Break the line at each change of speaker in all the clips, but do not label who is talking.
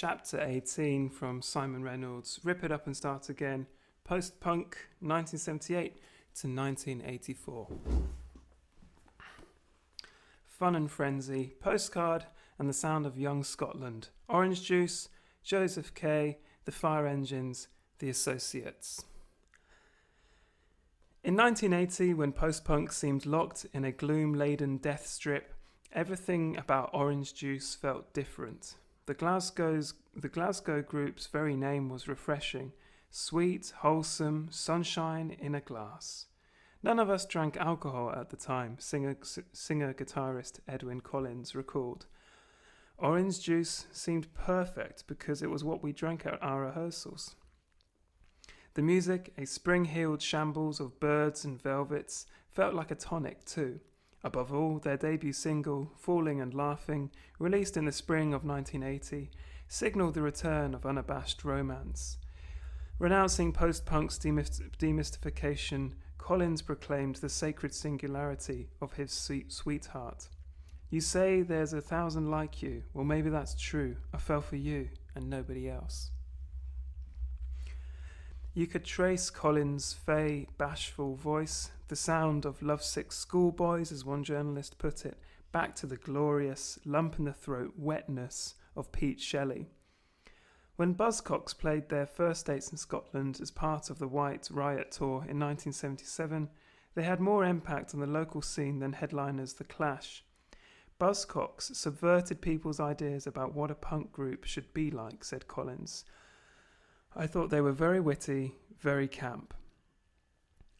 Chapter 18 from Simon Reynolds Rip It Up and Start Again, Post Punk 1978 to 1984. Fun and Frenzy, Postcard, and the Sound of Young Scotland, Orange Juice, Joseph K., The Fire Engines, The Associates. In 1980, when post punk seemed locked in a gloom laden death strip, everything about Orange Juice felt different. The, Glasgow's, the Glasgow group's very name was refreshing sweet, wholesome, sunshine in a glass. None of us drank alcohol at the time, singer, singer guitarist Edwyn Collins recalled. Orange juice seemed perfect because it was what we drank at our rehearsals. The music, a spring heeled shambles of Byrds and velvets, felt like a tonic too. Above all, their debut single, Falling and Laughing, released in the spring of 1980, signalled the return of unabashed romance. Renouncing post punk's demystification, Collins proclaimed the sacred singularity of his sweet sweetheart. You say there's a thousand like you. Well, maybe that's true. I fell for you and nobody else. You could trace Collins' fey, bashful voice, the sound of lovesick schoolboys, as one journalist put it, back to the glorious, lump in the throat wetness of Pete Shelley. When Buzzcocks played their first dates in Scotland as part of the White Riot Tour in 1977, they had more impact on the local scene than headliners The Clash. Buzzcocks subverted people's ideas about what a punk group should be like, said Collins. I thought they were very witty, very camp.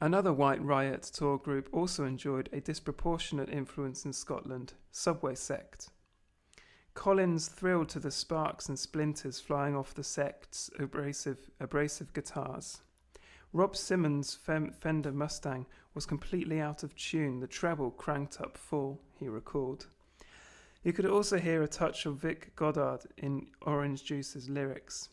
Another White Riot tour group also enjoyed a disproportionate influence in Scotland, Subway Sect. Collins thrilled to the sparks and splinters flying off the sect's abrasive, abrasive guitars. Rob Symmons' Fender Mustang was completely out of tune, the treble cranked up full, he recalled. You could also hear a touch of Vic Godard in Orange Juice's lyrics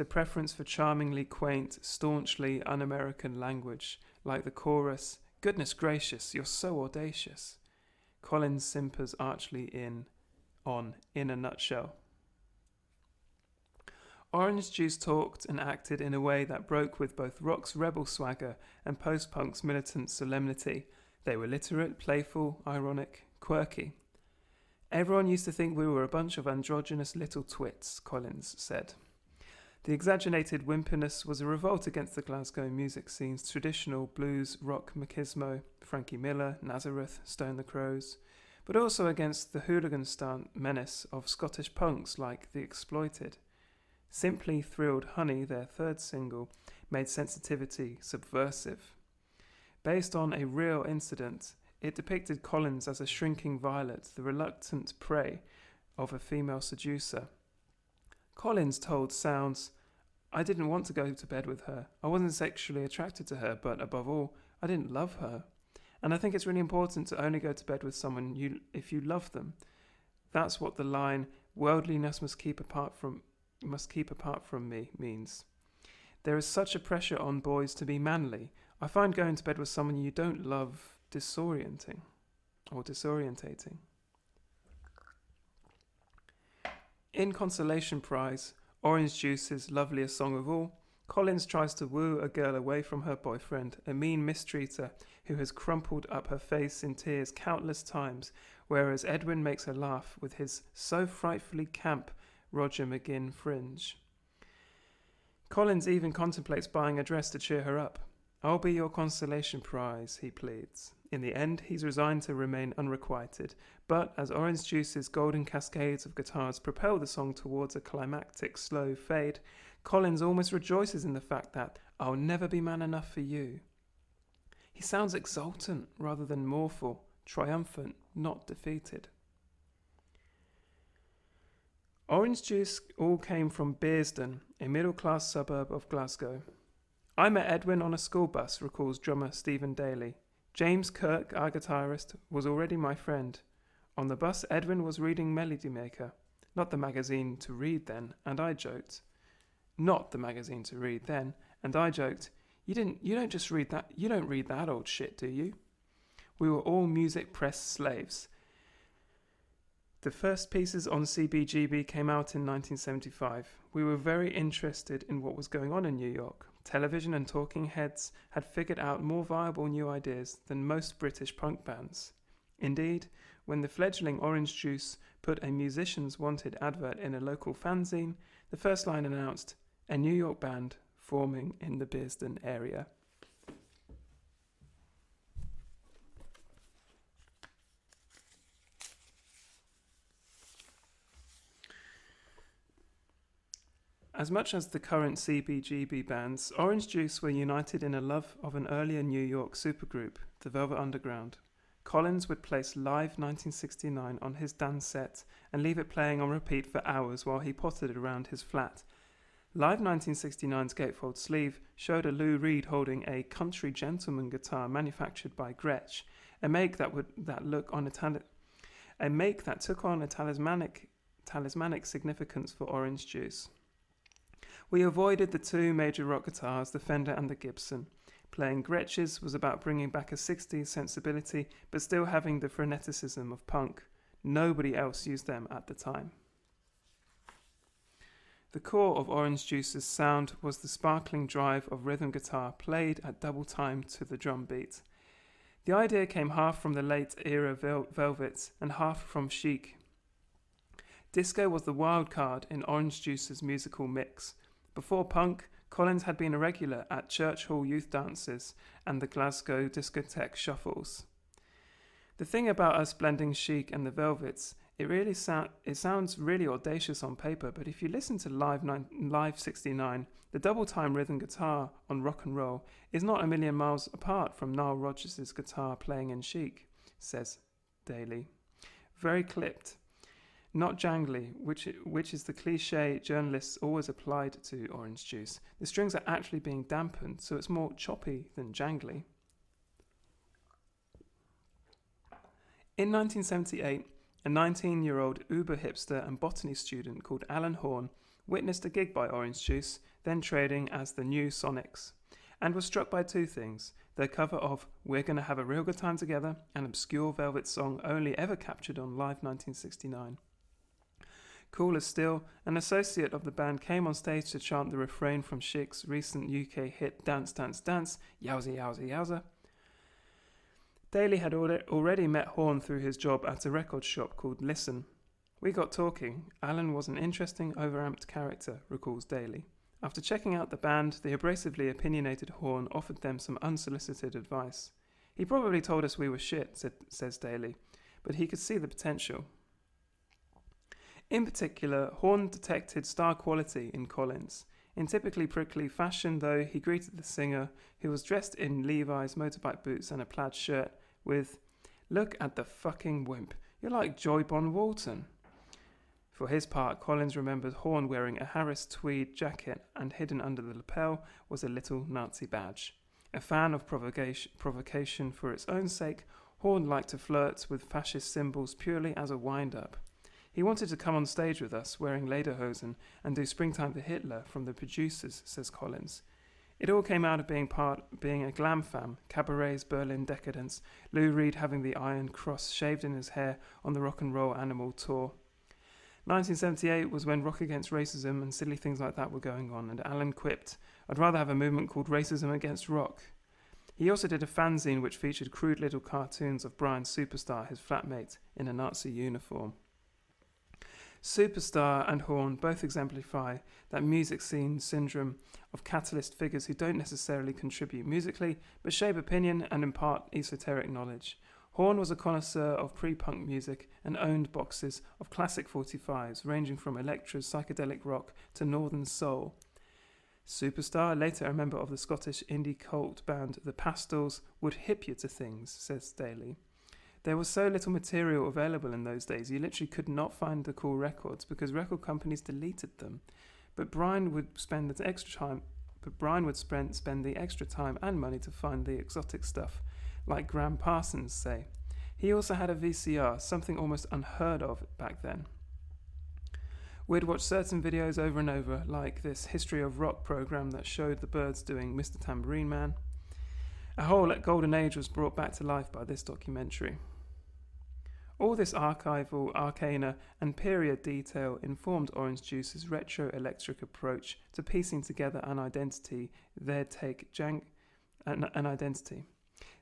the preference for charmingly quaint, staunchly un American language, like the chorus, Goodness gracious, you're so audacious. Collins simpers archly in, on, in a nutshell. Orange Juice talked and acted in a way that broke with both rock's rebel swagger and post punk's militant solemnity. They were literate, playful, ironic, quirky. Everyone used to think we were a bunch of androgynous little twits, Collins said. The exaggerated wimpiness was a revolt against the Glasgow music scene's traditional blues, rock machismo, Frankie Miller, Nazareth, Stone the Crows, but also against the hooligan stunt menace of Scottish punks like The Exploited. Simply Thrilled Honey, their third single, made sensitivity subversive. Based on a real incident, it depicted Collins as a shrinking violet, the reluctant prey of a female seducer. Collins told Sounds, I didn't want to go to bed with her. I wasn't sexually attracted to her, but above all, I didn't love her. And I think it's really important to only go to bed with someone you if you love them. That's what the line worldliness must keep apart from must keep apart from me means. There is such a pressure on boys to be manly. I find going to bed with someone you don't love disorienting or disorientating. In Consolation Prize, Orange Juice's loveliest song of all, Collins tries to woo a girl away from her boyfriend, a mean mistreater who has crumpled up her face in tears countless times, whereas Edwyn makes her laugh with his so frightfully camp Roger McGuinn fringe. Collins even contemplates buying a dress to cheer her up. I'll be your consolation prize, he pleads. In the end, he's resigned to remain unrequited, but as Orange Juice's golden cascades of guitars propel the song towards a climactic slow fade, Collins almost rejoices in the fact that I'll never be man enough for you. He sounds exultant rather than mournful, triumphant, not defeated. Orange Juice all came from Bearsden, a middle class suburb of Glasgow. I met Edwyn on a school bus, recalls drummer Stephen Daly. James Kirk, our guitarist, was already my friend. On the bus, Edwyn was reading Melody Maker, not the magazine to read then, and I joked. Not the magazine to read then, and I joked, You didn't you don't just read that you don't read that old shit, do you? We were all music press slaves. The first pieces on CBGB came out in 1975. We were very interested in what was going on in New York. Television and talking heads had figured out more viable new ideas than most British punk bands. Indeed, when the fledgling Orange Juice put a musicians wanted advert in a local fanzine, the first line announced a New York band forming in the Bearsden area. As much as the current CBGB bands, Orange Juice were united in a love of an earlier New York supergroup, the Velvet Underground. Collins would place Live 1969 on his Dansette and leave it playing on repeat for hours while he potted around his flat. Live 1969's gatefold sleeve showed a Lou Reed holding a country gentleman guitar manufactured by Gretsch, a make that would that look on a, tali- a make that took on a talismanic talismanic significance for Orange Juice. We avoided the two major rock guitars, the Fender and the Gibson. Playing Gretsch's was about bringing back a 60s sensibility, but still having the freneticism of punk. Nobody else used them at the time. The core of Orange Juice's sound was the sparkling drive of rhythm guitar played at double time to the drum beat. The idea came half from the late era Vel- Velvets and half from Chic. Disco was the wild card in Orange Juice's musical mix. Before punk, Collins had been a regular at church hall youth dances and the Glasgow discotheque shuffles. The thing about us blending chic and the Velvets, it really sound it sounds really audacious on paper, but if you listen to Live nine, Live 69, the double time rhythm guitar on rock and roll is not a million miles apart from Nile Rodgers' guitar playing in chic, says Daly. Very clipped, not jangly, which which is the cliche journalists always applied to orange juice. The strings are actually being dampened, so it's more choppy than jangly. In 1978, a 19 year old Uber hipster and botany student called Alan Horne witnessed a gig by Orange Juice, then trading as the Nu-Sonics, and was struck by two things their cover of We're Gonna Have a Real Good Time Together, an obscure Velvet song only ever captured on Live 1969 Cooler still, an associate of the band came on stage to chant the refrain from Chic's recent UK hit Dance Dance Dance, Yowza Yowza Yowza. Daly had already met Horne through his job at a record shop called Listen. We got talking. Alan was an interesting, overamped character, recalls Daly. After checking out the band, the abrasively opinionated Horne offered them some unsolicited advice. He probably told us we were shit, said, says Daly, but he could see the potential. In particular, Horne detected star quality in Collins. In typically prickly fashion, though, he greeted the singer, who was dressed in Levi's motorbike boots and a plaid shirt, with, Look at the fucking wimp. You're like John Boy Walton. For his part, Collins remembered Horne wearing a Harris tweed jacket, and hidden under the lapel was a little Nazi badge. A fan of provocation, provocation for its own sake, Horne liked to flirt with fascist symbols purely as a wind up. He wanted to come on stage with us wearing lederhosen and do Springtime for Hitler from the producers, says Collins. It all came out of being part being a glam fam, cabaret's Berlin decadence, Lou Reed having the Iron Cross shaved in his hair on the Rock and Roll Animal tour. 1978 was when rock against racism and silly things like that were going on, and Alan quipped, I'd rather have a movement called Racism Against Rock. He also did a fanzine which featured crude little cartoons of Brian Superstar, his flatmate, in a Nazi uniform. Superstar and Horne both exemplify that music scene syndrome of catalyst figures who don't necessarily contribute musically, but shape opinion and impart esoteric knowledge. Horne was a connoisseur of pre punk music and owned boxes of classic 45s, ranging from Elektra's psychedelic rock to Northern Soul. Superstar, later a member of the Scottish indie cult band The Pastels, would hip you to things, says Daly. There was so little material available in those days, you literally could not find the cool records because record companies deleted them. But Brian would spend the extra time but Brian would spend, spend the extra time and money to find the exotic stuff, like Gram Parsons say. He also had a VCR, something almost unheard of back then. We'd watch certain videos over and over, like this History of Rock program that showed the Byrds doing Mr. Tambourine Man. A whole golden age was brought back to life by this documentary. All this archival arcana and period detail informed Orange Juice's retro electric approach to piecing together an identity. They'd take jang- an, an identity.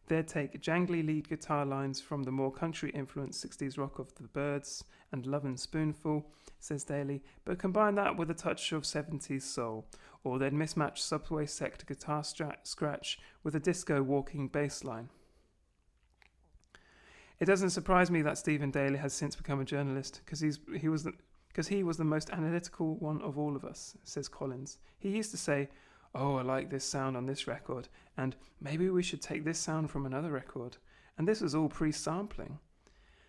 They'd take jangly lead guitar lines from the more country influenced 60s rock of The Byrds and Lovin' Spoonful, says Daly, but combine that with a touch of 70s soul. Or they'd mismatch Subway Sect guitar scratch with a disco walking bass line. It doesn't surprise me that Stephen Daly has since become a journalist because he's he was because he was the most analytical one of all of us, says Collins. He used to say, "Oh, I like this sound on this record," and maybe we should take this sound from another record. And this was all pre-sampling.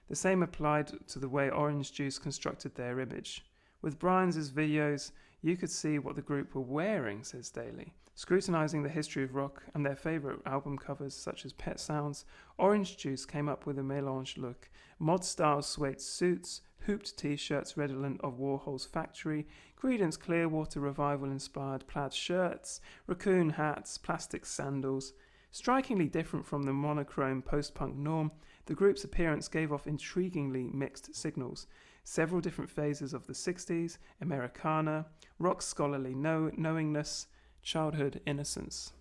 The same applied to the way Orange Juice constructed their image. With Brian's videos, you could see what the group were wearing, says Daly. Scrutinizing the history of rock and their favorite album covers, such as Pet Sounds, Orange Juice came up with a melange look mod style suede suits, hooped t shirts redolent of Warhol's factory, Creedence Clearwater Revival inspired plaid shirts, raccoon hats, plastic sandals. Strikingly different from the monochrome post punk norm, the group's appearance gave off intriguingly mixed signals. Several different phases of the 60s, Americana, rock scholarly know- knowingness, childhood innocence.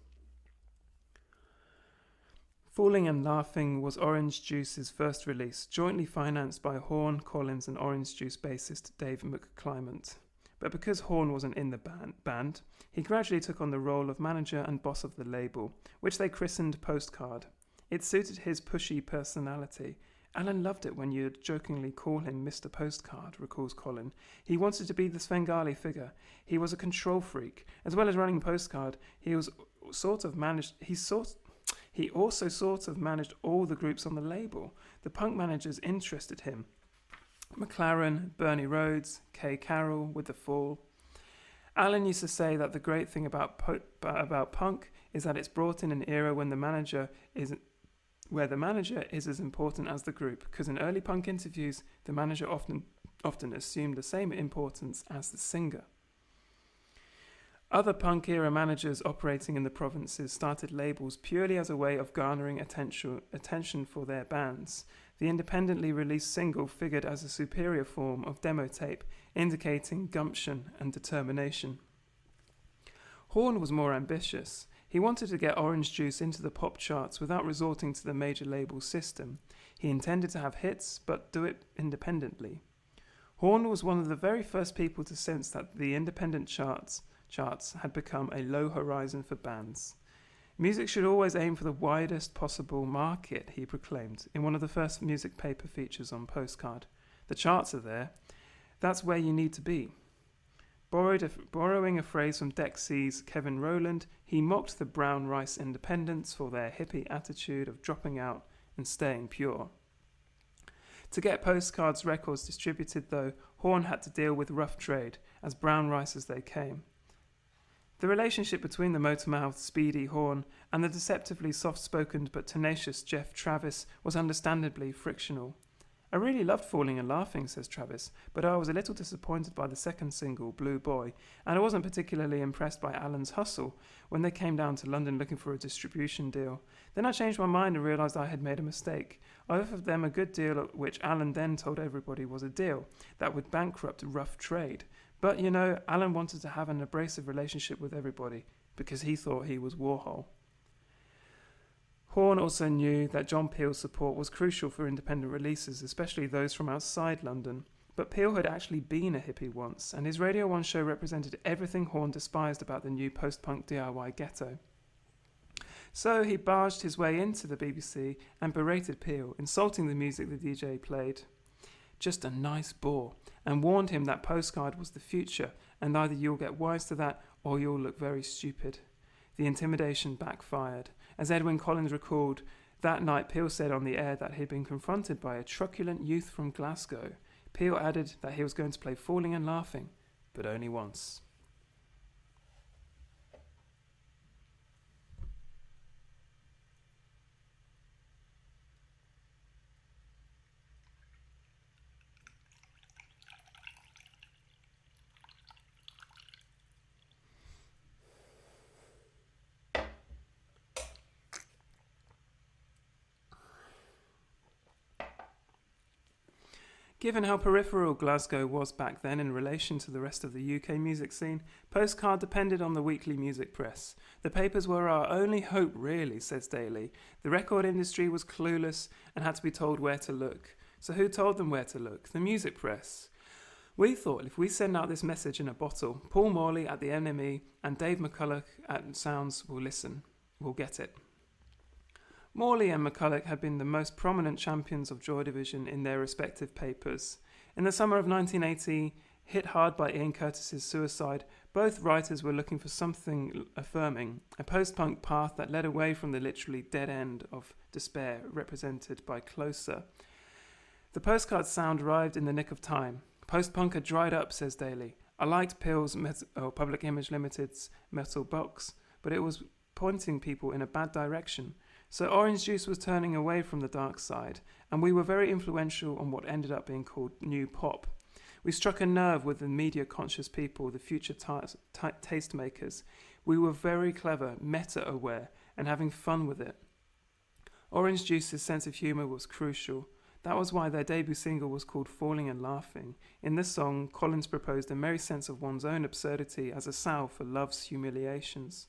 Falling and Laughing was Orange Juice's first release, jointly financed by Horne, Collins, and Orange Juice bassist Dave McClymont. But because Horne wasn't in the band, band, he gradually took on the role of manager and boss of the label, which they christened Postcard. It suited his pushy personality. Alan loved it when you'd jokingly call him Mr. Postcard, recalls Colin. He wanted to be the Svengali figure. He was a control freak. As well as running Postcard, he was sort of managed he sort he also sort of managed all the groups on the label. The punk managers interested him. McLaren, Bernie Rhodes, Kay Carroll with The Fall. Alan used to say that the great thing about about punk is that it's brought in an era when the manager is where the manager is as important as the group because in early punk interviews the manager often often assumed the same importance as the singer. Other punk era managers operating in the provinces started labels purely as a way of garnering attention, attention for their bands. The independently released single figured as a superior form of demo tape, indicating gumption and determination. Horne was more ambitious. He wanted to get Orange Juice into the pop charts without resorting to the major label system. He intended to have hits, but do it independently. Horne was one of the very first people to sense that the independent charts charts had become a low horizon for bands. Music should always aim for the widest possible market, he proclaimed in one of the first music paper features on Postcard. The charts are there. That's where you need to be. A, borrowing a phrase from Dexy's Kevin Rowland, he mocked the brown rice independents for their hippie attitude of dropping out and staying pure. To get Postcard's records distributed, though, Horne had to deal with rough trade, as brown rice as they came. The relationship between the motor-mouthed, speedy Horne and the deceptively soft-spoken but tenacious Geoff Travis was understandably frictional. I really loved Falling and Laughing, says Travis, but I was a little disappointed by the second single, Blue Boy, and I wasn't particularly impressed by Alan's hustle when they came down to London looking for a distribution deal. Then I changed my mind and realised I had made a mistake. I offered them a good deal, which Alan then told everybody was a deal that would bankrupt rough trade. But you know, Alan wanted to have an abrasive relationship with everybody because he thought he was Warhol. Horne also knew that John Peel's support was crucial for independent releases, especially those from outside London. But Peel had actually been a hippie once, and his Radio 1 show represented everything Horne despised about the new post punk DIY ghetto. So he barged his way into the BBC and berated Peel, insulting the music the DJ played. Just a nice bore, and warned him that postcard was the future, and either you'll get wise to that or you'll look very stupid. The intimidation backfired. As Edwyn Collins recalled, that night Peel said on the air that he'd been confronted by a truculent youth from Glasgow. Peel added that he was going to play Falling and Laughing, but only once. Given how peripheral Glasgow was back then in relation to the rest of the UK music scene, Postcard depended on the weekly music press. The papers were our only hope, really, says Daly. The record industry was clueless and had to be told where to look. So, who told them where to look? The music press. We thought if we send out this message in a bottle, Paul Morley at the NME and Dave McCullough at Sounds will listen, We'll get it. Morley and McCullough had been the most prominent champions of Joy Division in their respective papers. In the summer of 1980, hit hard by Ian Curtis's suicide, both writers were looking for something affirming, a post punk path that led away from the literally dead end of despair represented by Closer. The postcard sound arrived in the nick of time. Post punk had dried up, says Daly. I liked PiL's met- oh, Public Image Limited's metal box, but it was pointing people in a bad direction. So Orange Juice was turning away from the dark side, and we were very influential on what ended up being called new pop. We struck a nerve with the media conscious people, the future tastemakers. We were very clever, meta aware, and having fun with it. Orange Juice's sense of humour was crucial. That was why their debut single was called Falling and Laughing. In this song, Collins proposed a merry sense of one's own absurdity as a salve for love's humiliations.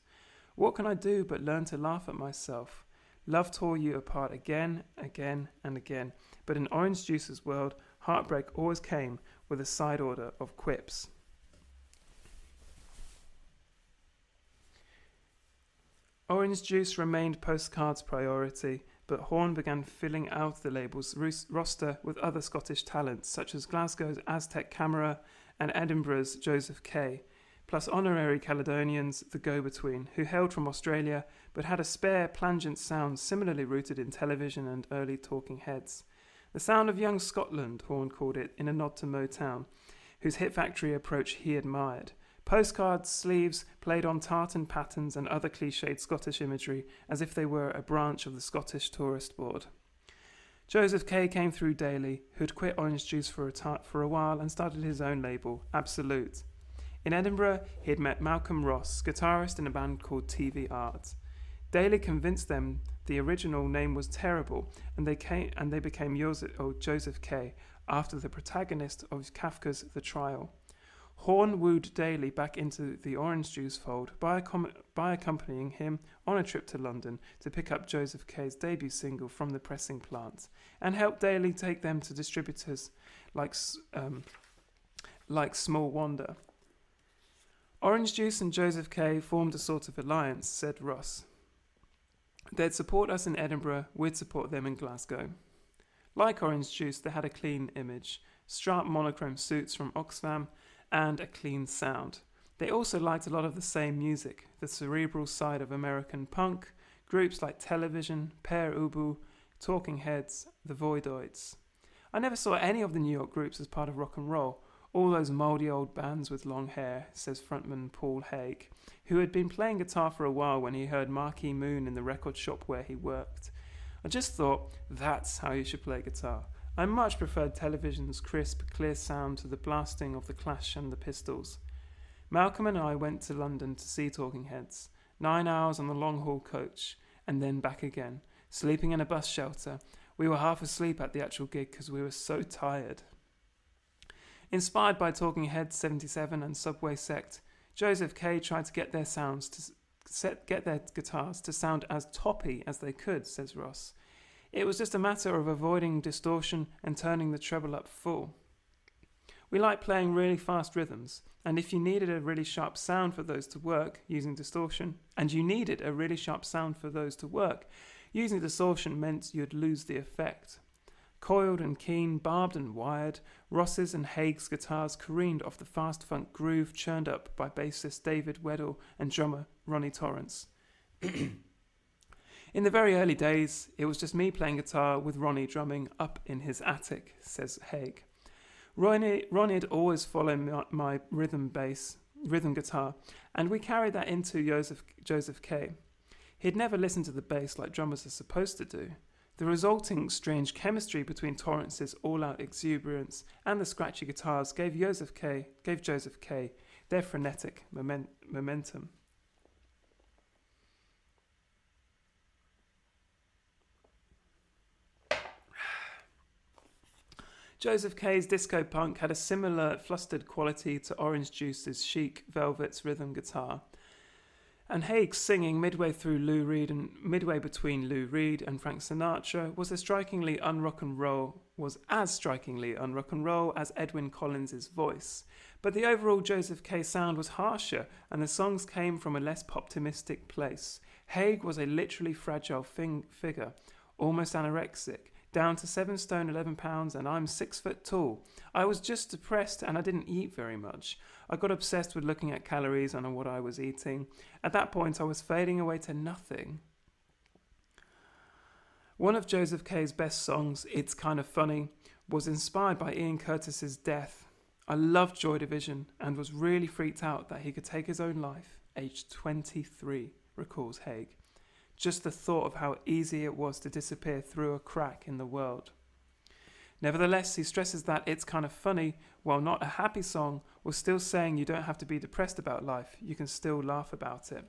What can I do but learn to laugh at myself? Love tore you apart again, again, and again. But in Orange Juice's world, heartbreak always came with a side order of quips. Orange Juice remained Postcard's priority, but Horne began filling out the label's roster with other Scottish talents, such as Glasgow's Aztec Camera and Edinburgh's Joseph K, plus honorary Caledonians, the Go Between, who hailed from Australia but had a spare, plangent sound similarly rooted in television and early talking heads. The sound of young Scotland, Horne called it, in a nod to Motown, whose hit factory approach he admired. Postcards, sleeves played on tartan patterns and other cliched Scottish imagery as if they were a branch of the Scottish Tourist Board. Joseph K came through Daly, who'd quit Orange Juice for a, for a while and started his own label, Absolute. In Edinburgh, he had met Malcolm Ross, guitarist in a band called TV Art. Daly convinced them the original name was terrible, and they came and they became Joseph, oh, Joseph K after the protagonist of Kafka's The Trial. Horne wooed Daly back into the Orange Juice fold by, by accompanying him on a trip to London to pick up Joseph K's debut single from the pressing plant, and help Daly take them to distributors like um, like Small Wonder. Orange Juice and Joseph K formed a sort of alliance, said Ross. They'd support us in Edinburgh, we'd support them in Glasgow. Like Orange Juice, they had a clean image, strap monochrome suits from Oxfam, and a clean sound. They also liked a lot of the same music, the cerebral side of American punk, groups like Television, Pere Ubu, Talking Heads, the Voidoids. I never saw any of the New York groups as part of rock and roll, all those mouldy old bands with long hair, says frontman Paul Haig, who had been playing guitar for a while when he heard Marquee Moon in the record shop where he worked. I just thought, that's how you should play guitar. I much preferred television's crisp, clear sound to the blasting of the Clash and the Pistols. Malcolm and I went to London to see Talking Heads, nine hours on the long haul coach, and then back again, sleeping in a bus shelter. We were half asleep at the actual gig because we were so tired. Inspired by Talking Heads 77 and Subway Sect, Joseph K tried to get their sounds to set, get their guitars to sound as toppy as they could, says Ross. It was just a matter of avoiding distortion and turning the treble up full. We like playing really fast rhythms, and if you needed a really sharp sound for those to work using distortion, and you needed a really sharp sound for those to work, using distortion meant you'd lose the effect. Coiled and keen, barbed and wired, Ross's and Haig's guitars careened off the fast funk groove churned up by bassist David Weddell and drummer Ronnie Torrance. in the very early days, it was just me playing guitar with Ronnie drumming up in his attic, says Haig. Ronnie, Ronnie'd always follow my, my rhythm bass, rhythm guitar, and we carried that into Joseph, Joseph K. He'd never listened to the bass like drummers are supposed to do. The resulting strange chemistry between Torrance's all-out exuberance and the scratchy guitars gave Joseph K. gave Joseph K their frenetic moment, momentum. Joseph K's disco punk had a similar flustered quality to Orange Juice's chic Velvet's rhythm guitar. And Haig's singing midway through Lou Reed and midway between Lou Reed and Frank Sinatra was a strikingly unrock and roll was as strikingly unrock and roll as Edwyn Collins's voice. But the overall Joseph K sound was harsher and the songs came from a less optimistic place. Haig was a literally fragile figure, almost anorexic, down to seven stone eleven pounds, and I'm six foot tall. I was just depressed and I didn't eat very much. I got obsessed with looking at calories and what I was eating. At that point, I was fading away to nothing. One of Joseph K's best songs, It's Kind of Funny, was inspired by Ian Curtis's death. I loved Joy Division and was really freaked out that he could take his own life, aged 23, recalls Haig just the thought of how easy it was to disappear through a crack in the world. Nevertheless, he stresses that it's kind of funny, while not a happy song, was still saying you don't have to be depressed about life, you can still laugh about it.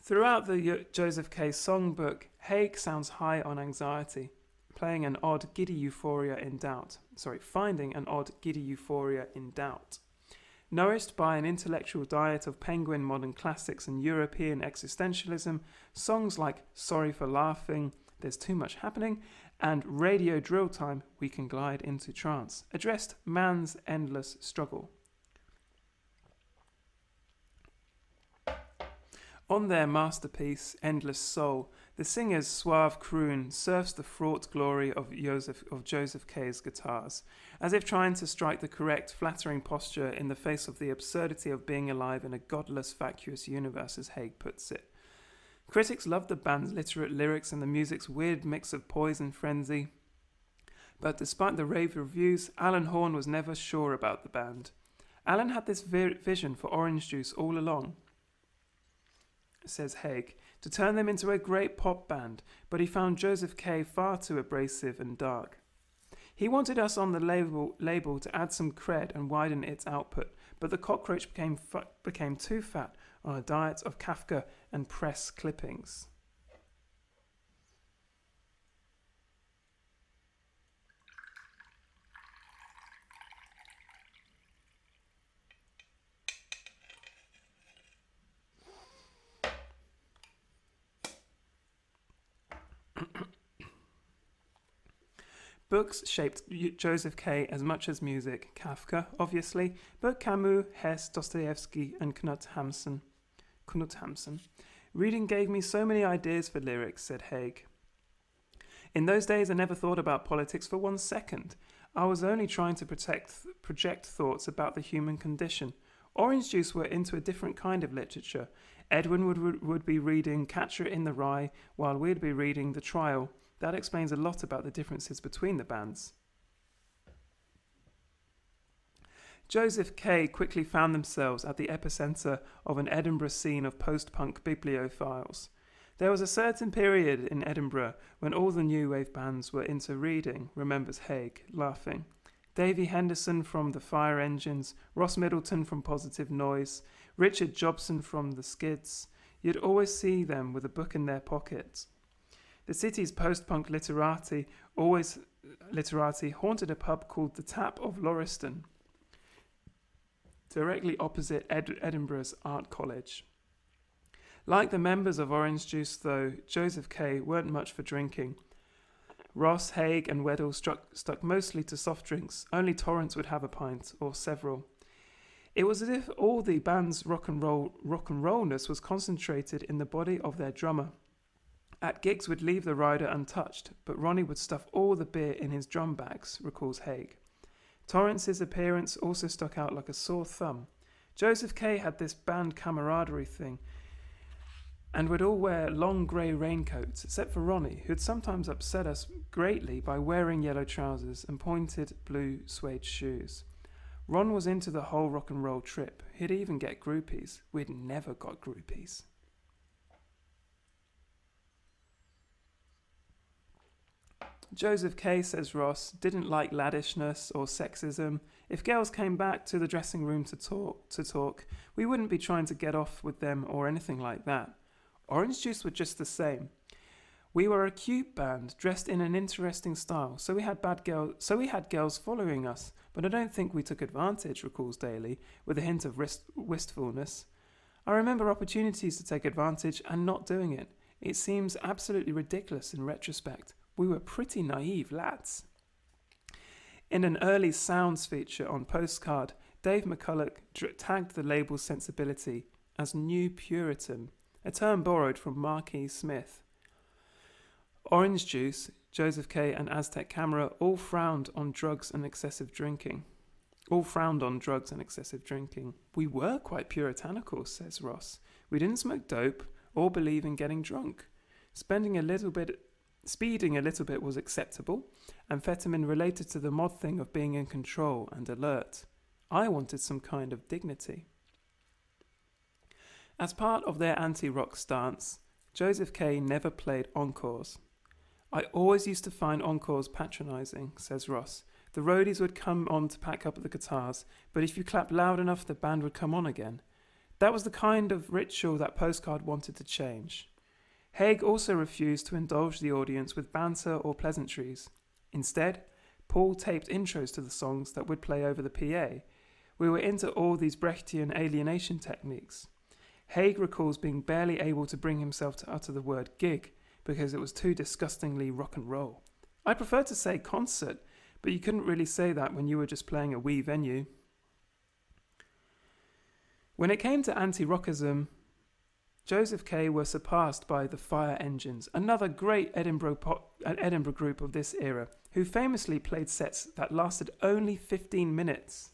Throughout the Joseph K songbook, Haig sounds high on anxiety, playing an odd giddy euphoria in doubt. Sorry, finding an odd giddy euphoria in doubt. Nourished by an intellectual diet of penguin modern classics and European existentialism, songs like Sorry for Laughing, There's Too Much Happening, and Radio Drill Time, We Can Glide into Trance, addressed man's endless struggle. On their masterpiece, Endless Soul, the singer's suave croon surfs the fraught glory of Joseph, of Joseph K's guitars, as if trying to strike the correct, flattering posture in the face of the absurdity of being alive in a godless, vacuous universe, as Haig puts it. Critics loved the band's literate lyrics and the music's weird mix of poise and frenzy. But despite the rave reviews, Alan Horne was never sure about the band. Alan had this vision for Orange Juice all along, says Haig, to turn them into a great pop band, but he found Joseph K far too abrasive and dark. He wanted us on the label, label to add some cred and widen its output, but the cockroach became, became too fat on a diet of Kafka and press clippings. Books shaped Joseph K. as much as music. Kafka, obviously, but Camus, Hesse, Dostoevsky, and Knut Hamsun. Knut Hamsun. Reading gave me so many ideas for lyrics, said Haig. In those days, I never thought about politics for one second. I was only trying to protect, project thoughts about the human condition. Orange Juice were into a different kind of literature. Edwyn would, would be reading Catcher in the Rye, while we'd be reading The Trial. That explains a lot about the differences between the bands. Joseph K quickly found themselves at the epicenter of an Edinburgh scene of post punk bibliophiles. There was a certain period in Edinburgh when all the new wave bands were into reading, remembers Haig, laughing. Davy Henderson from the Fire Engines, Ross Middleton from Positive Noise, Richard Jobson from the Skids. You'd always see them with a book in their pockets. The city's post-punk literati always literati haunted a pub called the Tap of Lauriston, directly opposite Ed- Edinburgh's Art College. Like the members of Orange Juice, though, Joseph K weren't much for drinking. Ross, Haig, and Weddell struck, stuck mostly to soft drinks. Only Torrance would have a pint, or several. It was as if all the band's rock and roll rock and rollness was concentrated in the body of their drummer. At gigs, we'd leave the rider untouched, but Ronnie would stuff all the beer in his drum bags, recalls Haig. Torrance's appearance also stuck out like a sore thumb. Joseph K had this band camaraderie thing, and would all wear long grey raincoats, except for Ronnie, who'd sometimes upset us greatly by wearing yellow trousers and pointed blue suede shoes. Ron was into the whole rock and roll trip. He'd even get groupies. We'd never got groupies. Joseph K, says Ross, didn't like laddishness or sexism. If girls came back to the dressing room to talk, to talk, we wouldn't be trying to get off with them or anything like that. Orange juice were just the same. We were a cute band, dressed in an interesting style, so we had bad girls so we had girls following us, but I don't think we took advantage, recalls Daly, with a hint of wist- wistfulness. I remember opportunities to take advantage and not doing it. It seems absolutely ridiculous in retrospect. We were pretty naive lads. In an early sounds feature on Postcard, Dave McCullough tagged the label's sensibility as New Puritan, a term borrowed from Marquis Smith. Orange Juice, Joseph K., and Aztec Camera all frowned on drugs and excessive drinking. All frowned on drugs and excessive drinking. We were quite puritanical, says Ross. We didn't smoke dope or believe in getting drunk. Spending a little bit, speeding a little bit was acceptable. Amphetamine related to the mod thing of being in control and alert. I wanted some kind of dignity. As part of their anti rock stance, Joseph K. never played encores. I always used to find encores patronising, says Ross. The roadies would come on to pack up the guitars, but if you clapped loud enough, the band would come on again. That was the kind of ritual that Postcard wanted to change. Haig also refused to indulge the audience with banter or pleasantries. Instead, Paul taped intros to the songs that would play over the PA. We were into all these Brechtian alienation techniques. Haig recalls being barely able to bring himself to utter the word gig because it was too disgustingly rock and roll. I prefer to say concert, but you couldn't really say that when you were just playing a wee venue. When it came to anti rockism, Joseph K were surpassed by the Fire Engines, another great Edinburgh, pop, uh, Edinburgh group of this era, who famously played sets that lasted only 15 minutes.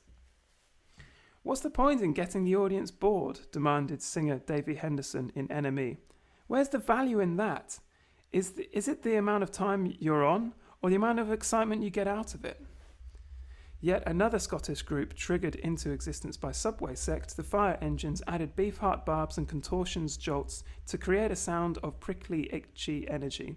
What's the point in getting the audience bored? demanded singer Davy Henderson in NME. Where's the value in that? Is, the, is it the amount of time you're on or the amount of excitement you get out of it? Yet another Scottish group triggered into existence by Subway Sect, the fire engines added beefheart barbs and contortions jolts to create a sound of prickly, itchy energy.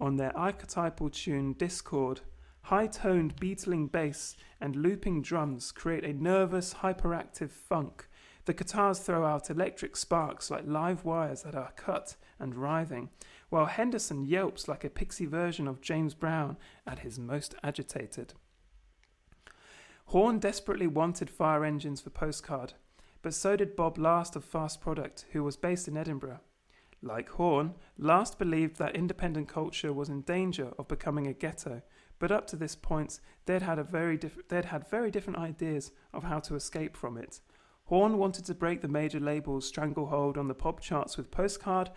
On their archetypal tune Discord, high toned beetling bass and looping drums create a nervous, hyperactive funk. The guitars throw out electric sparks like live wires that are cut and writhing, while Henderson yelps like a pixie version of James Brown at his most agitated. Horne desperately wanted fire engines for postcard, but so did Bob Last of Fast Product, who was based in Edinburgh. Like Horne, Last believed that independent culture was in danger of becoming a ghetto, but up to this point, they'd had, a very they'd had very different ideas of how to escape from it. Horne wanted to break the major labels' stranglehold on the pop charts with Postcard,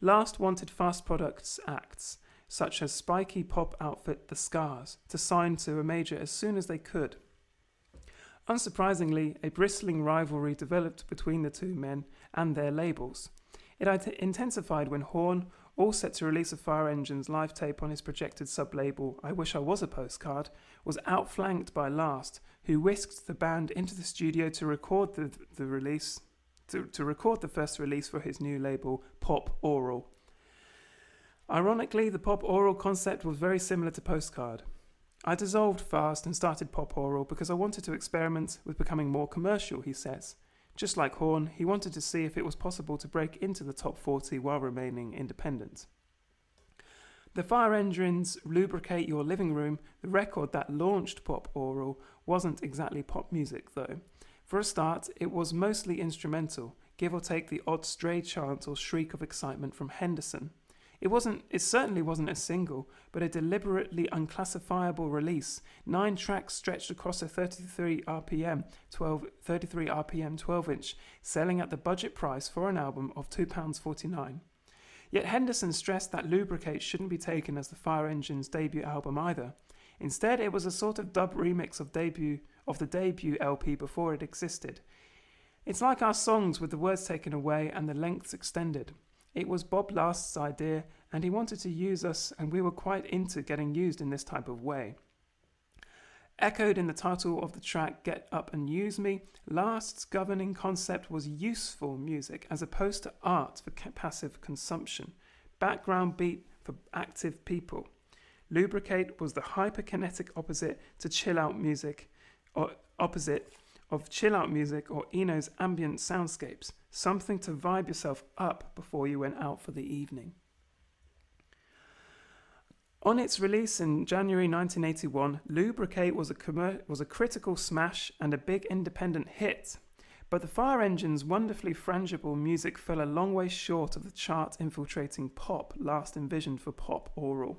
Last wanted fast products acts, such as spiky pop outfit The Scars, to sign to a major as soon as they could. Unsurprisingly, a bristling rivalry developed between the two men and their labels. It intensified when Horne, all set to release a Fire Engines live tape on his projected sub label I Wish I Was a Postcard, was outflanked by Last, who whisked the band into the studio to record the, the release to, to record the first release for his new label, Pop Aural. Ironically, the Pop Aural concept was very similar to Postcard. I dissolved fast and started Pop Aural because I wanted to experiment with becoming more commercial, he says. Just like Horne, he wanted to see if it was possible to break into the top 40 while remaining independent. The Fire Engines Lubricate Your Living Room, the record that launched Pop Aural, wasn't exactly pop music though. For a start, it was mostly instrumental, give or take the odd stray chant or shriek of excitement from Henderson. It wasn't it certainly wasn't a single, but a deliberately unclassifiable release. Nine tracks stretched across a 33 RPM 12 33 RPM 12 inch, selling at the budget price for an album of £2.49. Yet Henderson stressed that Lubricate shouldn't be taken as the Fire Engine's debut album either. Instead, it was a sort of dub remix of debut of the debut LP before it existed. It's like our songs with the words taken away and the lengths extended. It was Bob Last's idea, and he wanted to use us, and we were quite into getting used in this type of way. Echoed in the title of the track Get Up and Use Me, Last's governing concept was useful music as opposed to art for passive consumption, background beat for active people. Lubricate was the hyperkinetic opposite to chill out music, or opposite of chill out music or Eno's ambient soundscapes, something to vibe yourself up before you went out for the evening. On its release in January 1981, Lubricate was a, was a critical smash and a big independent hit. But the Fire Engine's wonderfully frangible music fell a long way short of the chart infiltrating pop last envisioned for Pop Aural.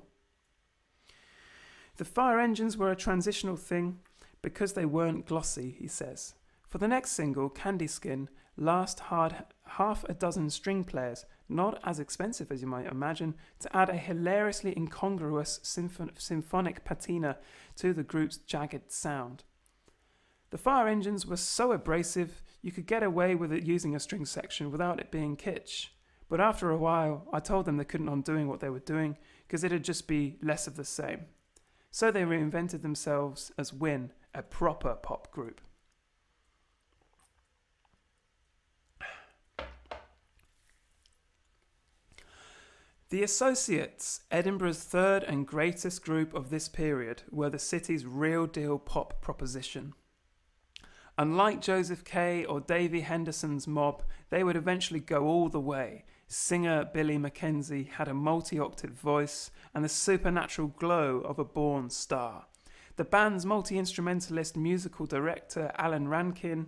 The Fire Engines were a transitional thing because they weren't glossy, he says. For the next single, Candy Skin, last hard half a dozen string players, not as expensive as you might imagine, to add a hilariously incongruous symphon- symphonic patina to the group's jagged sound. The fire engines were so abrasive you could get away with it using a string section without it being kitsch. But after a while, I told them they couldn't on doing what they were doing because it'd just be less of the same. So they reinvented themselves as Win, a proper pop group. The Associates, Edinburgh's third and greatest group of this period, were the city's real deal pop proposition. Unlike Joseph K or Davy Henderson's mob, they would eventually go all the way. Singer Billy Mackenzie had a multi octave voice and the supernatural glow of a born star. The band's multi instrumentalist musical director, Alan Rankine,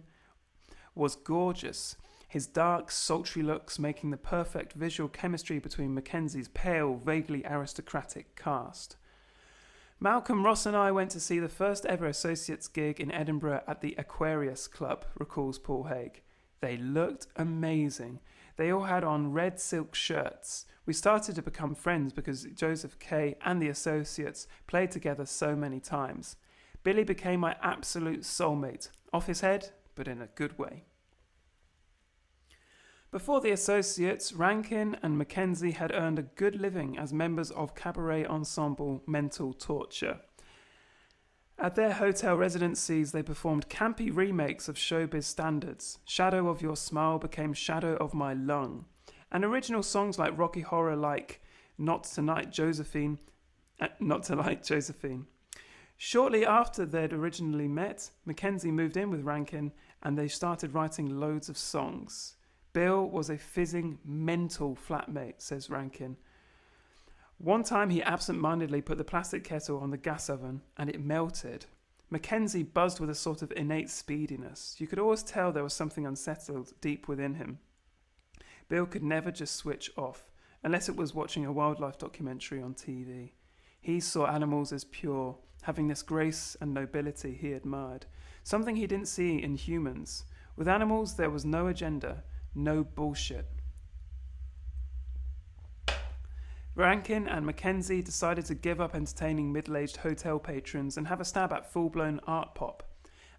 was gorgeous his dark, sultry looks making the perfect visual chemistry between Mackenzie's pale, vaguely aristocratic cast. Malcolm Ross and I went to see the first ever Associates gig in Edinburgh at the Aquarius Club, recalls Paul Haig. They looked amazing. They all had on red silk shirts. We started to become friends because Joseph K and the Associates played together so many times. Billy became my absolute soulmate, off his head, but in a good way. Before the Associates, Rankine and Mackenzie had earned a good living as members of cabaret ensemble Mental Torture. At their hotel residencies, they performed campy remakes of showbiz standards. Shadow of Your Smile became Shadow of My Lung. And original songs like Rocky Horror, like Not Tonight Josephine, uh, Not Tonight Josephine. Shortly after they'd originally met, Mackenzie moved in with Rankine and they started writing loads of songs. Bill was a fizzing mental flatmate, says Rankine. One time he absent mindedly put the plastic kettle on the gas oven and it melted. Mackenzie buzzed with a sort of innate speediness. You could always tell there was something unsettled deep within him. Bill could never just switch off, unless it was watching a wildlife documentary on TV. He saw animals as pure, having this grace and nobility he admired, something he didn't see in humans. With animals, there was no agenda, no bullshit. Rankine and Mackenzie decided to give up entertaining middle aged hotel patrons and have a stab at full blown art pop.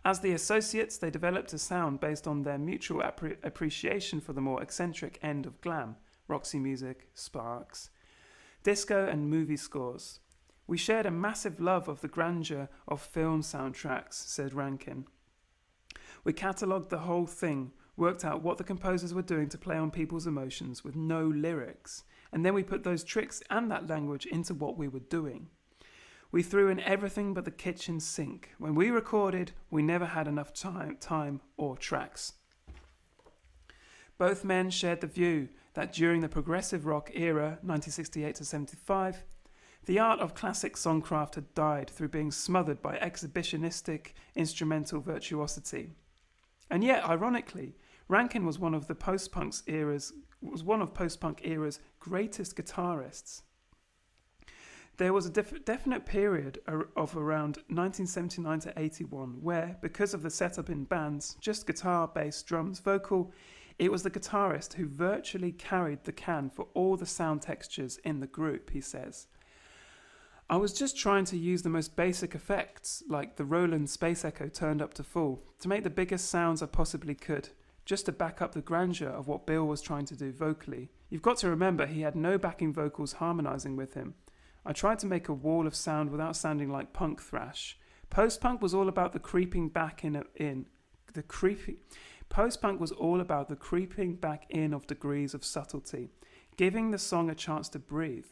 As the associates, they developed a sound based on their mutual appre- appreciation for the more eccentric end of glam Roxy Music, Sparks, disco, and movie scores. We shared a massive love of the grandeur of film soundtracks, said Rankine. We catalogued the whole thing, worked out what the composers were doing to play on people's emotions with no lyrics, and then we put those tricks and that language into what we were doing. We threw in everything but the kitchen sink. When we recorded, we never had enough time, time or tracks. Both men shared the view that during the progressive rock era, 1968 to 75, the art of classic songcraft had died through being smothered by exhibitionistic instrumental virtuosity. And yet, ironically, Rankine was one of the post-punk's era's was one of post-punk era's greatest guitarists. There was a def- definite period of around 1979 to 81 where, because of the setup in bands, just guitar, bass, drums, vocal, it was the guitarist who virtually carried the can for all the sound textures in the group, he says. I was just trying to use the most basic effects, like the Roland Space Echo turned up to full, to make the biggest sounds I possibly could just to back up the grandeur of what Bill was trying to do vocally. You've got to remember he had no backing vocals harmonizing with him. I tried to make a wall of sound without sounding like punk thrash. Post punk was all about the creeping back in, in the creepy. Post punk was all about the creeping back in of degrees of subtlety, giving the song a chance to breathe.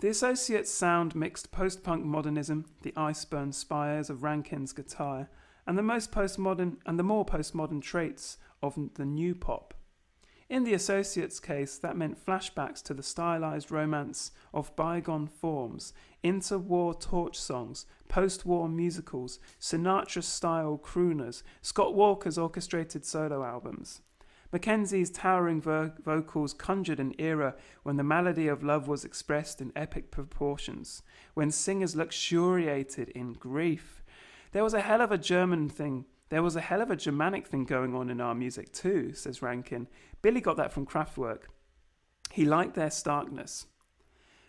The Associates sound mixed post punk modernism, the ice-burn spires of Rankine's guitar, and the most postmodern and the more postmodern traits of the new pop. In the Associates' case, that meant flashbacks to the stylized romance of bygone forms, interwar torch songs, post war musicals, Sinatra style crooners, Scott Walker's orchestrated solo albums. Mackenzie's towering vo- vocals conjured an era when the malady of love was expressed in epic proportions, when singers luxuriated in grief. There was a hell of a German thing there was a hell of a Germanic thing going on in our music too, says Rankine. Billy got that from Kraftwerk. He liked their starkness.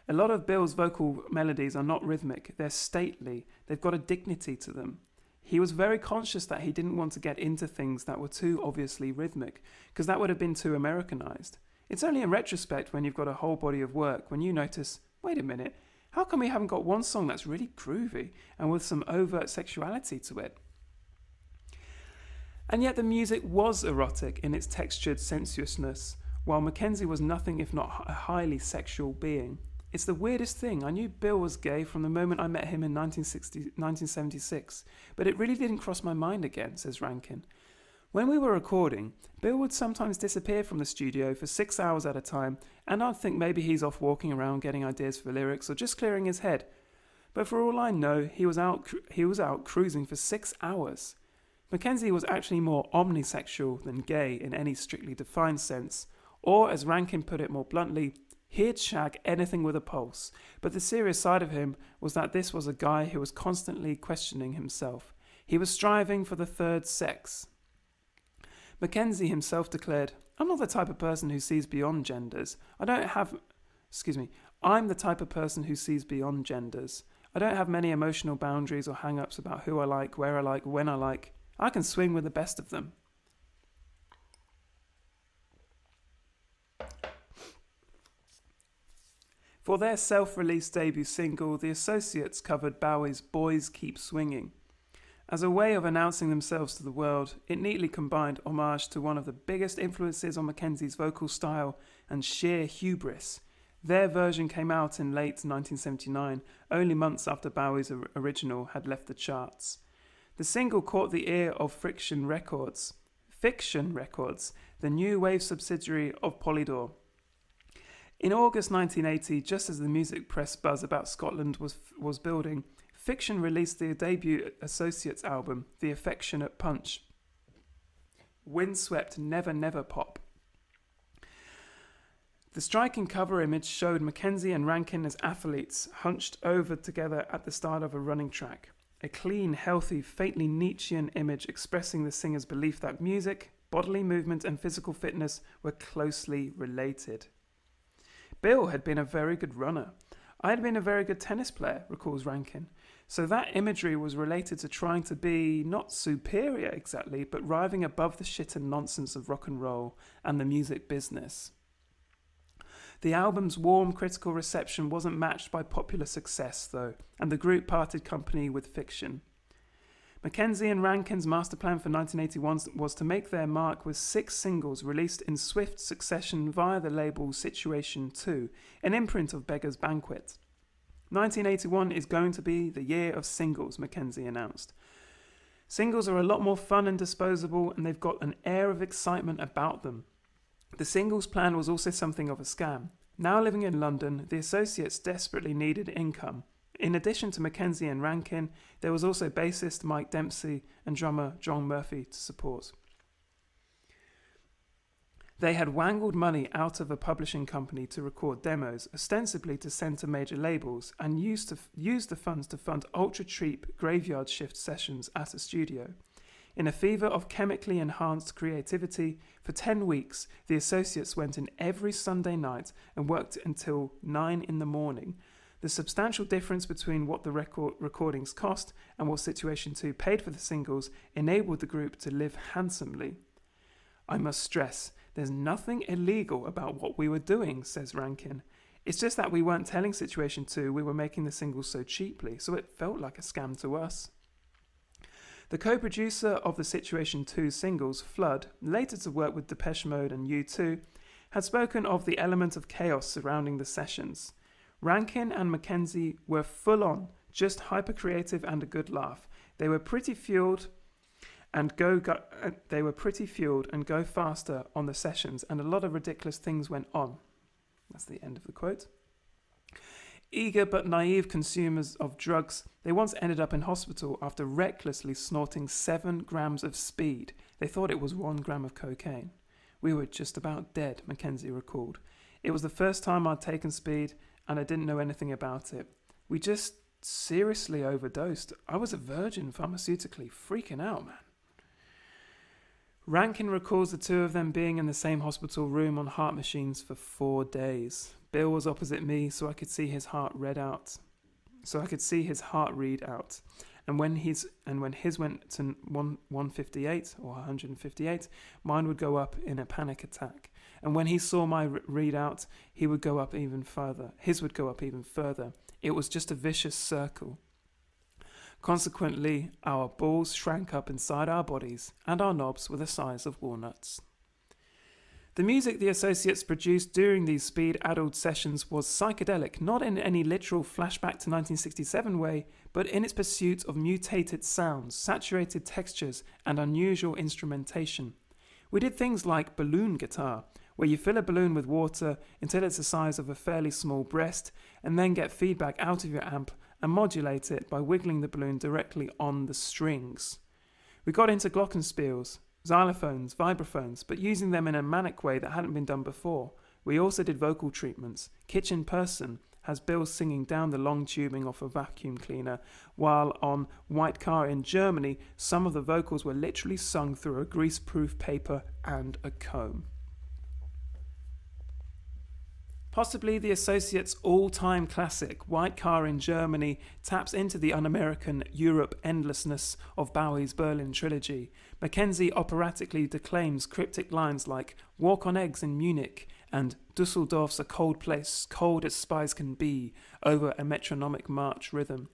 A lot of Bill's vocal melodies are not rhythmic, they're stately, they've got a dignity to them. He was very conscious that he didn't want to get into things that were too obviously rhythmic, because that would have been too Americanized. It's only in retrospect when you've got a whole body of work when you notice, wait a minute, how come we haven't got one song that's really groovy and with some overt sexuality to it? And yet the music was erotic in its textured sensuousness, while Mackenzie was nothing if not a highly sexual being. It's the weirdest thing. I knew Bill was gay from the moment I met him in 1976, but it really didn't cross my mind again, says Rankine. When we were recording, Bill would sometimes disappear from the studio for six hours at a time, and I'd think maybe he's off walking around getting ideas for lyrics or just clearing his head. But for all I know, he was out, he was out cruising for six hours. Mackenzie was actually more omnisexual than gay in any strictly defined sense, or as Rankine put it more bluntly, he'd shag anything with a pulse. But the serious side of him was that this was a guy who was constantly questioning himself. He was striving for the third sex. Mackenzie himself declared, I'm not the type of person who sees beyond genders. I don't have, excuse me, I'm the type of person who sees beyond genders. I don't have many emotional boundaries or hang ups about who I like, where I like, when I like. I can swing with the best of them. For their self release debut single, the Associates covered Bowie's Boys Keep Swinging. As a way of announcing themselves to the world, it neatly combined homage to one of the biggest influences on Mackenzie's vocal style and sheer hubris. Their version came out in late 1979, only months after Bowie's original had left the charts. The single caught the ear of Friction Records, Fiction Records, the new wave subsidiary of Polydor. In August 1980, just as the music press buzz about Scotland was, was building, Fiction released their debut Associates album, The Affectionate Punch. Windswept Never Never Pop. The striking cover image showed Mackenzie and Rankine as athletes hunched over together at the start of a running track a clean, healthy, faintly Nietzschean image expressing the singer's belief that music, bodily movement, and physical fitness were closely related. Bill had been a very good runner. I had been a very good tennis player, recalls Rankine. So that imagery was related to trying to be not superior exactly, but rising above the shit and nonsense of rock and roll and the music business. The album's warm critical reception wasn't matched by popular success, though, and the group parted company with Fiction. Mackenzie and Rankine's master plan for 1981 was to make their mark with six singles released in swift succession via the label Situation 2, an imprint of Beggar's Banquet. 1981 is going to be the year of singles, Mackenzie announced. Singles are a lot more fun and disposable, and they've got an air of excitement about them. The singles plan was also something of a scam. Now living in London, the associates desperately needed income. In addition to Mackenzie and Rankine, there was also bassist Mike Dempsey and drummer John Murphy to support. They had wangled money out of a publishing company to record demos, ostensibly to send to major labels, and used, to, used the funds to fund ultra cheap graveyard shift sessions at a studio. In a fever of chemically enhanced creativity, for 10 weeks, the associates went in every Sunday night and worked until 9 in the morning. The substantial difference between what the record recordings cost and what Situation 2 paid for the singles enabled the group to live handsomely. I must stress, there's nothing illegal about what we were doing, says Rankine. It's just that we weren't telling Situation 2 we were making the singles so cheaply, so it felt like a scam to us. The co producer of the Situation 2 singles, Flood, later to work with Depeche Mode and U2, had spoken of the element of chaos surrounding the sessions. Rankine and Mackenzie were full on, just hyper creative and a good laugh. They were pretty fueled and go, go uh, they were pretty fueled and go faster on the sessions and a lot of ridiculous things went on. That's the end of the quote. Eager but naive consumers of drugs, they once ended up in hospital after recklessly snorting seven grams of speed. They thought it was one gram of cocaine. We were just about dead, Mackenzie recalled. It was the first time I'd taken speed and I didn't know anything about it. We just seriously overdosed. I was a virgin pharmaceutically, freaking out, man. Rankine recalls the two of them being in the same hospital room on heart machines for four days. Bill was opposite me, so I could see his heart read out. So I could see his heart read out. And when his and when his went to one, 158 or 158, mine would go up in a panic attack. And when he saw my readout, he would go up even further. His would go up even further. It was just a vicious circle. Consequently, our balls shrank up inside our bodies, and our knobs were the size of walnuts. The music the Associates produced during these speed addled sessions was psychedelic, not in any literal flashback to 1967 way, but in its pursuit of mutated sounds, saturated textures, and unusual instrumentation. We did things like balloon guitar, where you fill a balloon with water until it's the size of a fairly small breast, and then get feedback out of your amp and modulate it by wiggling the balloon directly on the strings. We got into glockenspiels, xylophones, vibraphones, but using them in a manic way that hadn't been done before. We also did vocal treatments. Kitchen Person has Bill singing down the long tubing off a vacuum cleaner, while on White Car in Germany, some of the vocals were literally sung through a greaseproof paper and a comb. Possibly the Associates' all time classic, White Car in Germany, taps into the un American Europe endlessness of Bowie's Berlin trilogy. Mackenzie operatically declaims cryptic lines like Walk on Eggs in Munich and Dusseldorf's a cold place, cold as spies can be, over a metronomic march rhythm.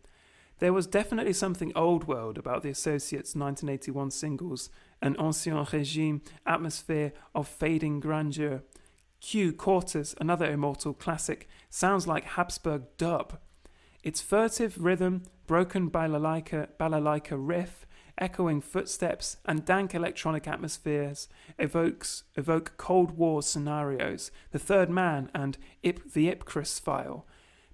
There was definitely something old world about the Associates' 1981 singles, an ancien regime atmosphere of fading grandeur Q Quarters, another immortal classic, sounds like Habsburg dub. Its furtive rhythm, broken balalaika, balalaika riff, echoing footsteps, and dank electronic atmospheres evokes, evoke Cold War scenarios, The Third Man and Ip, the Ipcress file,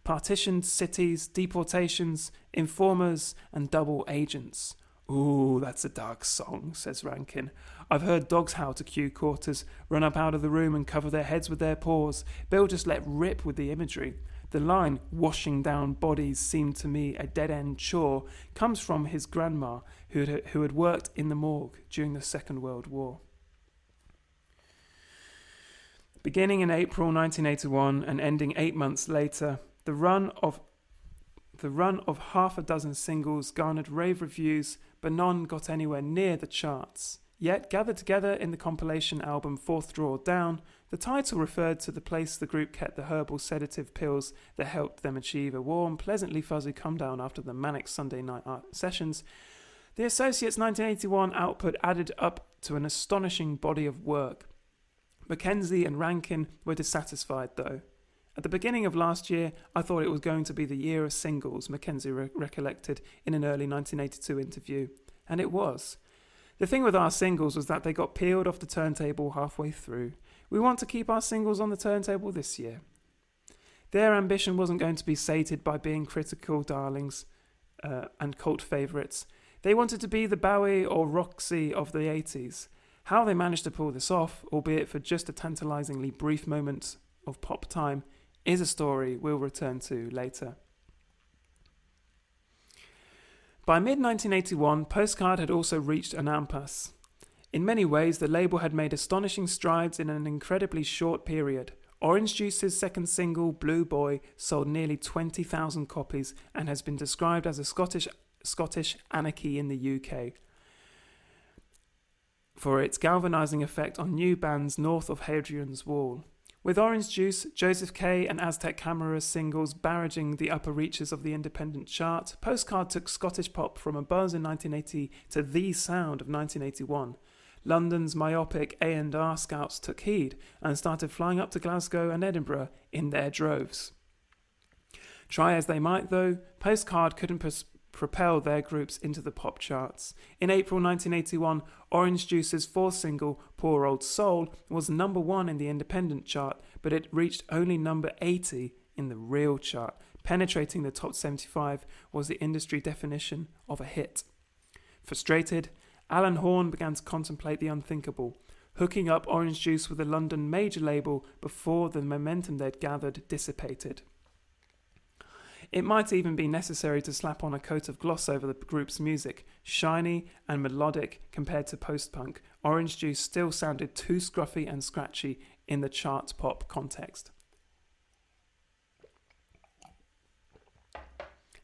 partitioned cities, deportations, informers, and double agents. Ooh, that's a dark song, says Rankine. I've heard dogs howl to Q Quarters, run up out of the room and cover their heads with their paws. Bill just let rip with the imagery. The line, washing down bodies seemed to me a dead end chore, comes from his grandma, who had, who had worked in the morgue during the Second World War. Beginning in April 1981 and ending eight months later, the run of the run of half a dozen singles garnered rave reviews, but none got anywhere near the charts. Yet, gathered together in the compilation album Fourth Drawer Down, the title referred to the place the group kept the herbal sedative pills that helped them achieve a warm, pleasantly fuzzy come down after the manic Sunday night sessions. The Associates' 1981 output added up to an astonishing body of work. Mackenzie and Rankine were dissatisfied, though. At the beginning of last year, I thought it was going to be the year of singles, Mackenzie re- recollected in an early 1982 interview. And it was. The thing with our singles was that they got peeled off the turntable halfway through. We want to keep our singles on the turntable this year. Their ambition wasn't going to be sated by being critical darlings uh, and cult favourites. They wanted to be the Bowie or Roxy of the 80s. How they managed to pull this off, albeit for just a tantalisingly brief moment of pop time, is a story we'll return to later. By mid 1981, Postcard had also reached an impasse. In many ways, the label had made astonishing strides in an incredibly short period. Orange Juice's second single, Blue Boy, sold nearly 20,000 copies and has been described as a Scottish, Scottish anarchy in the UK for its galvanizing effect on new bands north of Hadrian's Wall. With Orange Juice, Joseph K. and Aztec Camera's singles barraging the upper reaches of the independent chart, Postcard took Scottish pop from a buzz in 1980 to the sound of 1981. London's myopic A&R scouts took heed and started flying up to Glasgow and Edinburgh in their droves. Try as they might, though, Postcard couldn't propel their groups into the pop charts. In April 1981, Orange Juice's fourth single, Poor Old Soul, was number one in the independent chart, but it reached only number 80 in the real chart. Penetrating the top 75 was the industry definition of a hit. Frustrated, Alan Horne began to contemplate the unthinkable, hooking up Orange Juice with a London major label before the momentum they'd gathered dissipated. It might even be necessary to slap on a coat of gloss over the group's music. Shiny and melodic compared to post punk, Orange Juice still sounded too scruffy and scratchy in the chart pop context.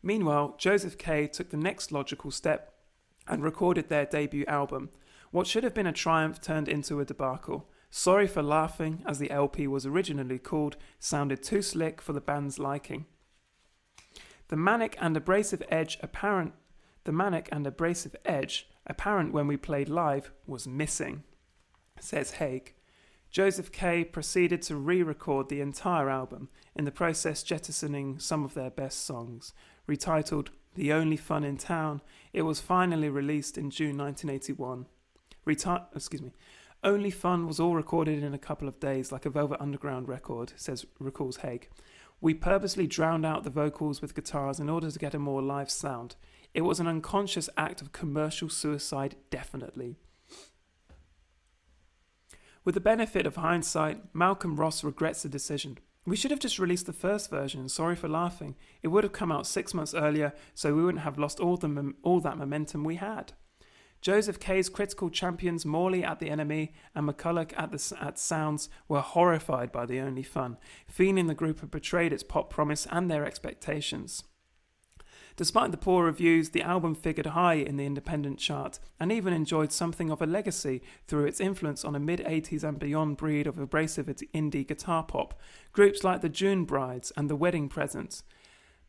Meanwhile, Joseph K took the next logical step and recorded their debut album. What should have been a triumph turned into a debacle. Sorry for Laughing, as the LP was originally called, sounded too slick for the band's liking. The manic and abrasive edge apparent the manic and abrasive edge apparent when we played live was missing, says Haig. Joseph K proceeded to re-record the entire album, in the process jettisoning some of their best songs. Retitled The Only Fun in Town, it was finally released in June 1981. Reti- excuse me. Only Fun was all recorded in a couple of days, like a Velvet Underground record, says recalls Haig. We purposely drowned out the vocals with guitars in order to get a more live sound. It was an unconscious act of commercial suicide, definitely. With the benefit of hindsight, Malcolm Ross regrets the decision. We should have just released the first version, sorry for laughing. It would have come out six months earlier, so we wouldn't have lost all, the, all that momentum we had. Joseph K's critical champions Morley at the NME and McCullough at, the, at Sounds were horrified by the Only Fun, feeling the group had betrayed its pop promise and their expectations. Despite the poor reviews, the album figured high in the independent chart and even enjoyed something of a legacy through its influence on a mid 80s and beyond breed of abrasive indie guitar pop, groups like the June Brides and the Wedding Present.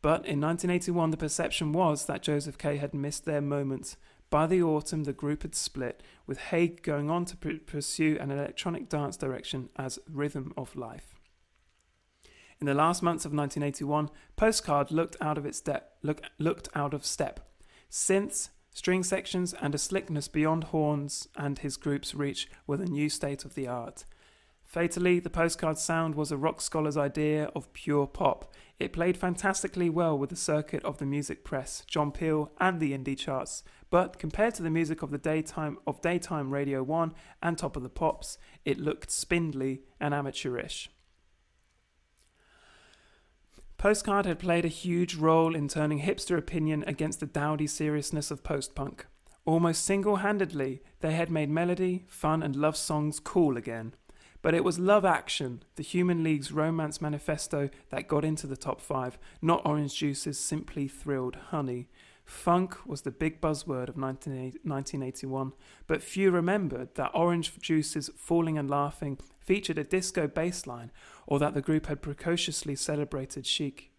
But in 1981, the perception was that Joseph K had missed their moment, by the autumn, the group had split, with Haig going on to pursue an electronic dance direction as Rhythm of Life. In the last months of 1981, Postcard looked out of its look, looked out of step. Synths, string sections, and a slickness beyond Horne's and his group's reach were the new state of the art. Fatally, the postcard sound was a rock scholar's idea of pure pop. It played fantastically well with the circuit of the music press, John Peel, and the indie charts, but compared to the music of the daytime of daytime Radio 1 and Top of the Pops, it looked spindly and amateurish. Postcard had played a huge role in turning hipster opinion against the dowdy seriousness of post punk. Almost single handedly, they had made melody, fun, and love songs cool again. But it was Love Action, the Human League's romance manifesto, that got into the top five, not Orange Juice's Simply Thrilled Honey. Funk was the big buzzword of 1981, but few remembered that Orange Juice's Falling and Laughing featured a disco bass line, or that the group had precociously celebrated chic.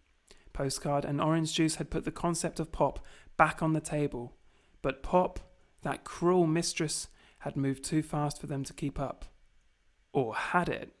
Postcard and Orange Juice had put the concept of pop back on the table, but pop, that cruel mistress, had moved too fast for them to keep up. Or had it?